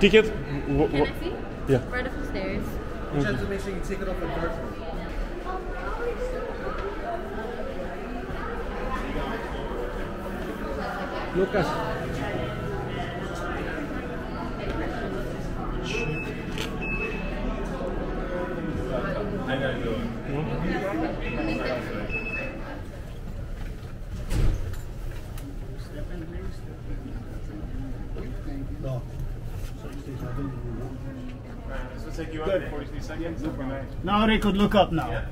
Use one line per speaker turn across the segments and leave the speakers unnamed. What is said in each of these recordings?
Ticket? Wh-
Can
wh-
I see?
Yeah.
Right up the stairs.
Just have to make sure you take it off the dirt. Lucas. No.
This will take you under 43 seconds.
Now they could look up now.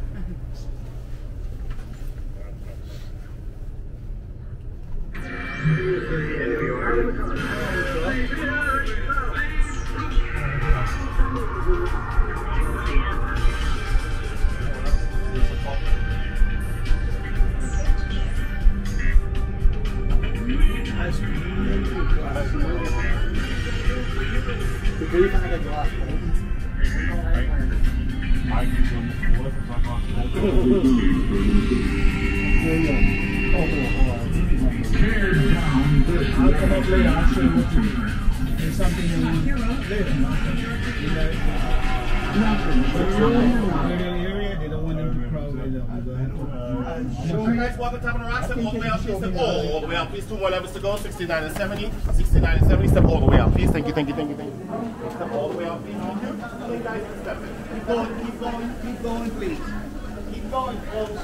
Ultimately, Uh, you
guys walk on top of the rocks, step all the way out, please. Step all the way out, please. Two more levels to go, 69 and 70. 69 and 70, step all the way out, please. Thank you, thank you, thank you, thank you. Step all the way out, please. Thank you. guys step it. Keep going, keep going, keep going, please. Keep going, folks.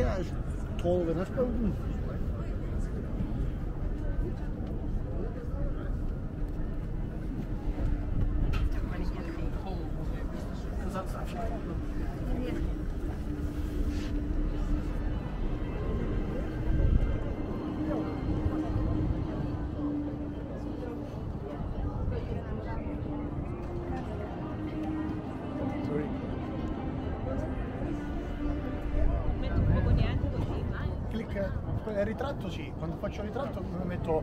It as taller than this building. Because that's actually. Ritratto sì, quando faccio il ritratto mi metto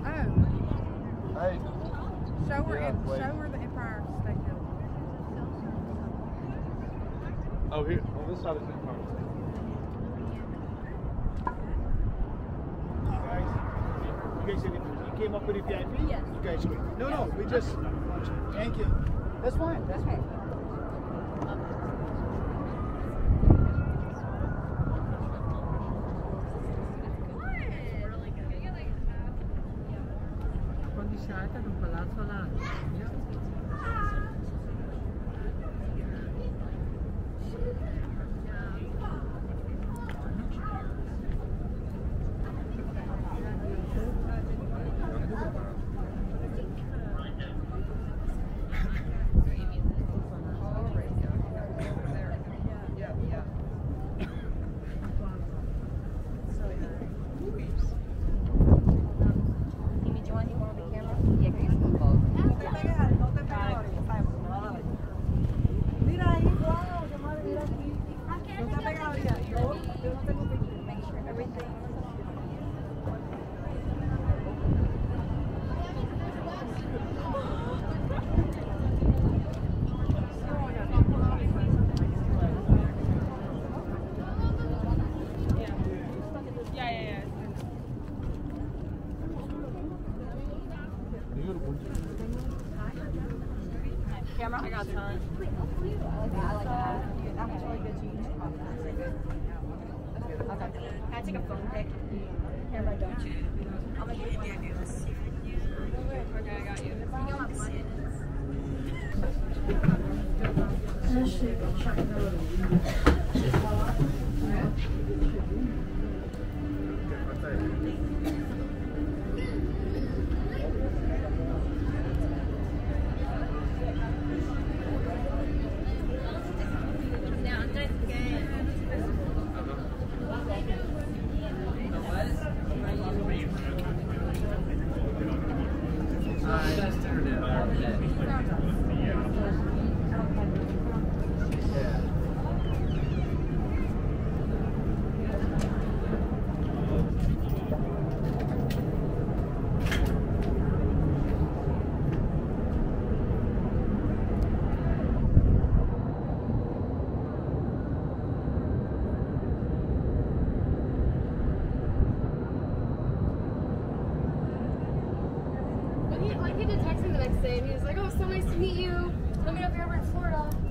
Oh,
Hey,
show her,
Yeah,
in,
wait.
show her the Empire State Building.
Oh, here on this side is the car.
guys, you guys said you came up with a VIP? Yes. You guys, no, no, we just, thank you. That's fine, that's fine.
Got time. I like that. That was really good. You. Can I take a phone pic? Camera, don't you? I'm gonna do one. Okay, I got you. You got my button. Now, that's good.
When he, like, he did text me the next day, and he was like, "Oh, so nice to meet you. Let me know if you're ever in Florida."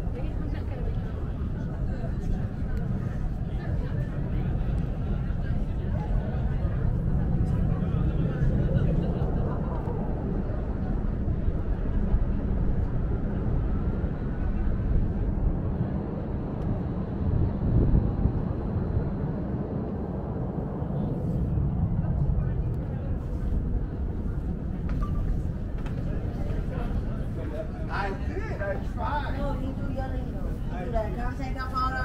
I tried.
No, you do your lingo. You do that. Come take a photo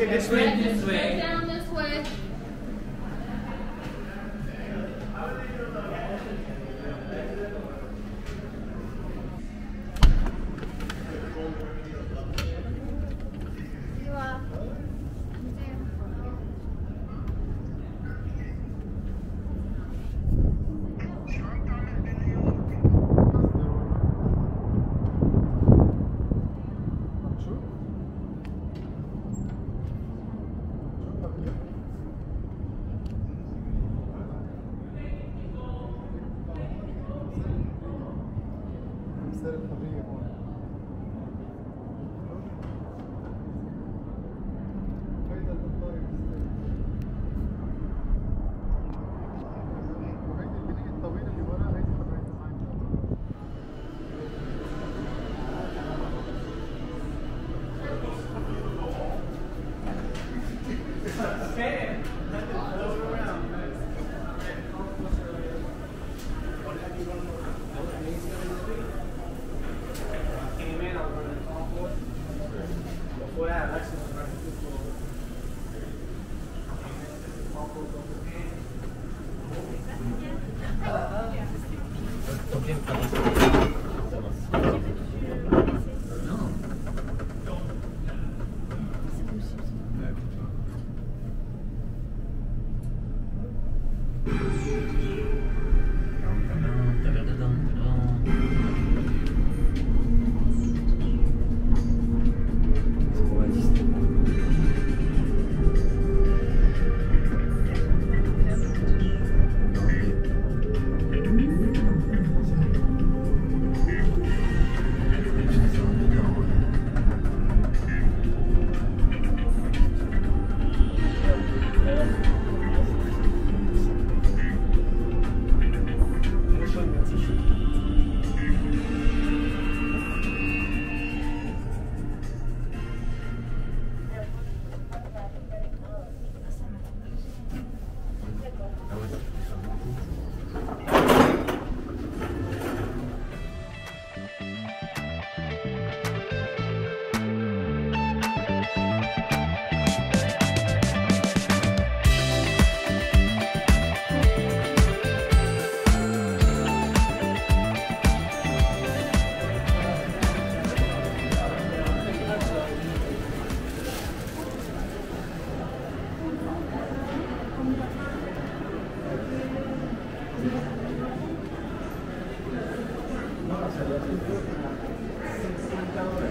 Exit this way. This way.
Mm-hmm. No,